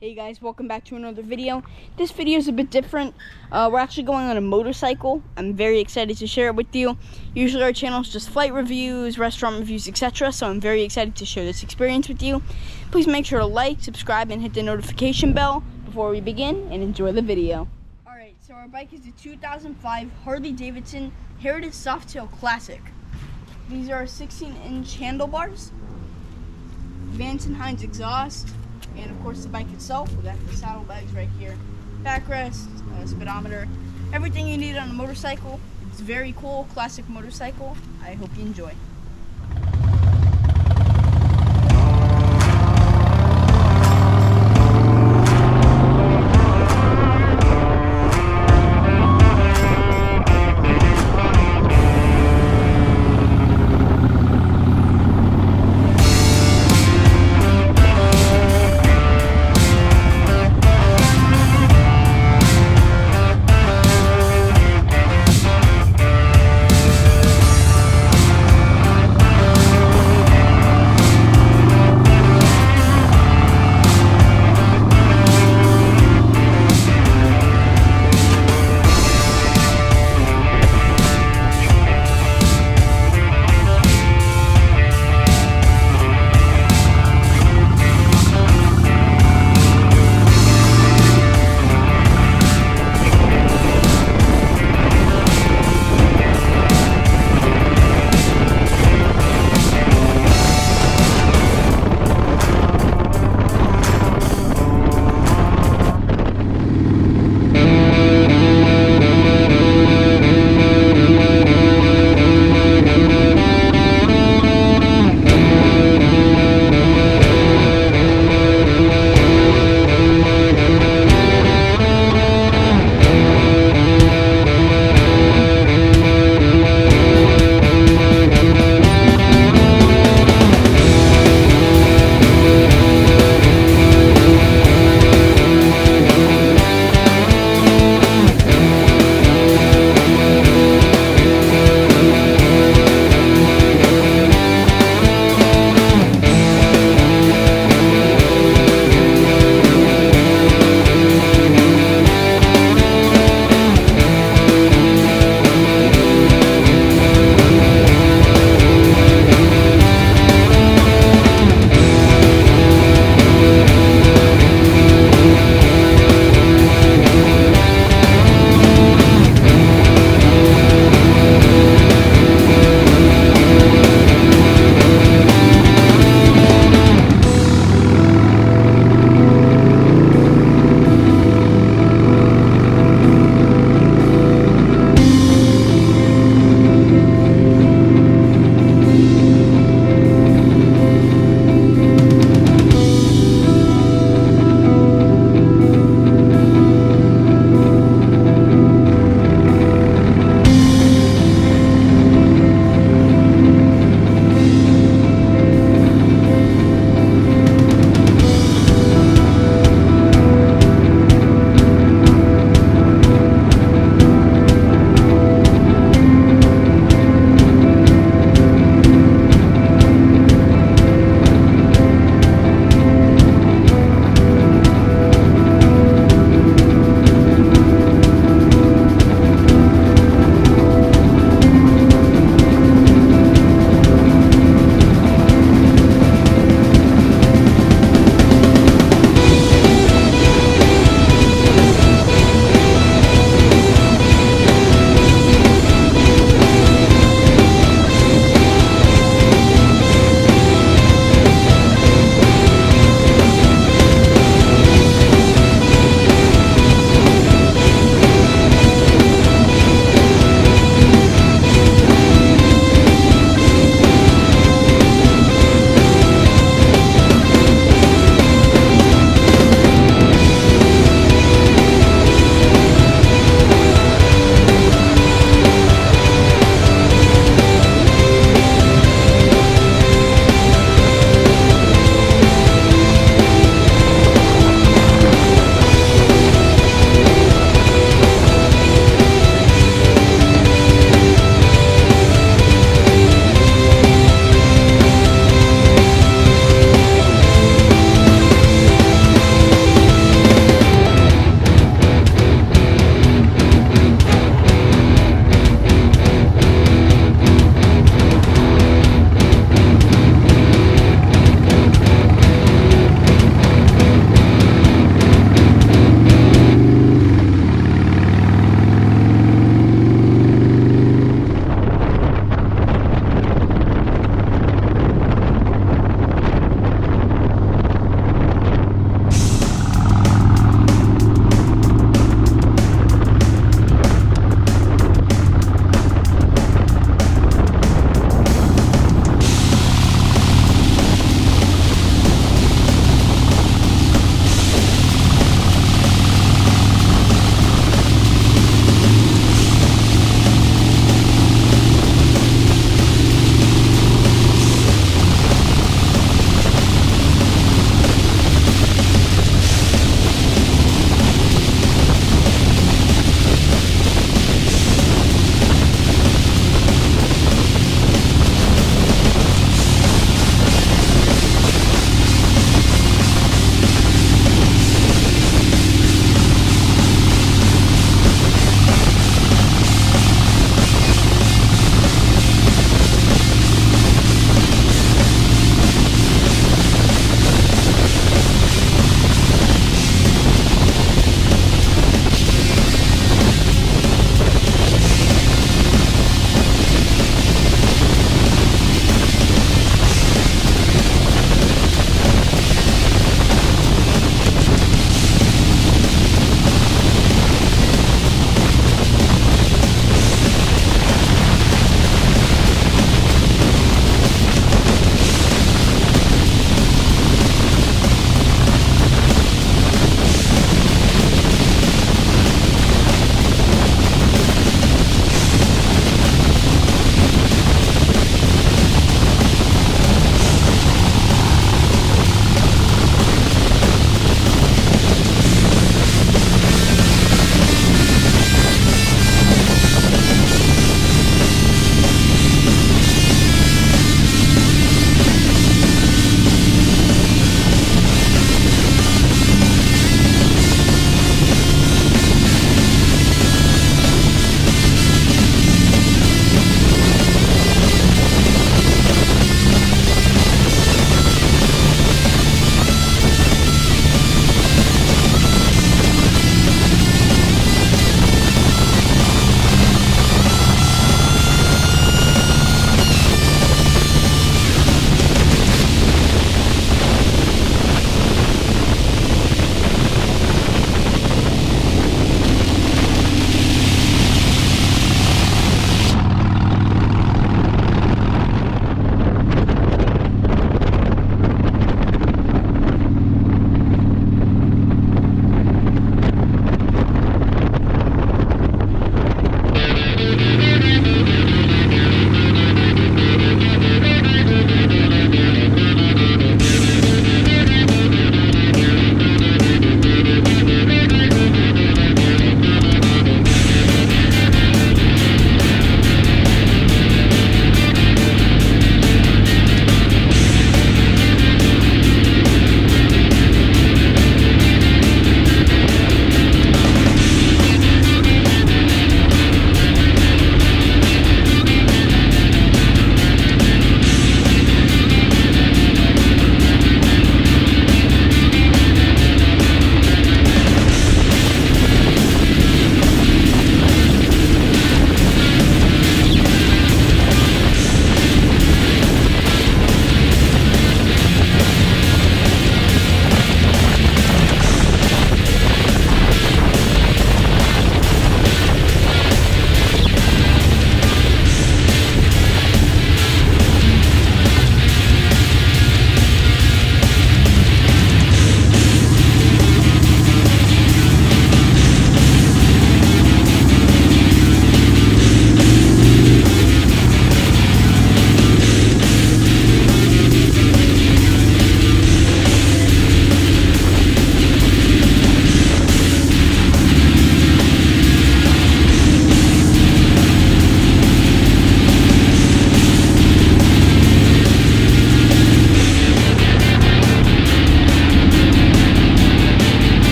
Hey guys, welcome back to another video. This video is a bit different. Uh, we're actually going on a motorcycle. I'm very excited to share it with you. Usually our channel is just flight reviews, restaurant reviews, etc. So I'm very excited to share this experience with you. Please make sure to like, subscribe, and hit the notification bell before we begin and enjoy the video. Alright, so our bike is the 2005 Harley Davidson Heritage Softail Classic. These are 16 inch handlebars, Vance and Hines exhaust, and of course the bike itself. We got the saddlebags right here, backrest, uh, speedometer, everything you need on a motorcycle. It's very cool, classic motorcycle. I hope you enjoy.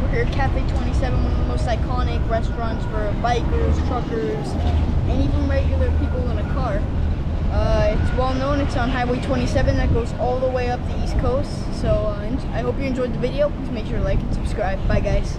We're here at Cafe 27, one of the most iconic restaurants for bikers, truckers, and even regular people in a car. Uh, it's well known. It's on Highway 27 that goes all the way up the East Coast. So uh, I hope you enjoyed the video. Please make sure to like and subscribe. Bye, guys.